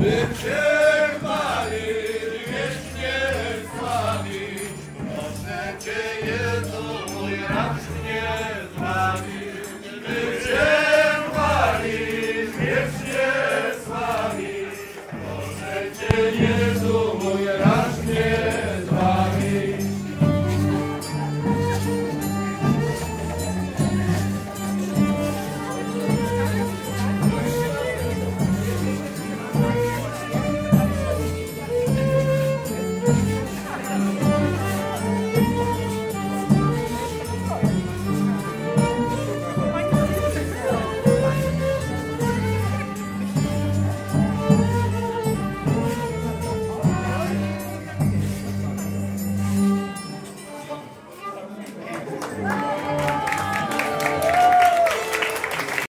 Wiecznie chwali, proszę Cię, Jezu, mój racz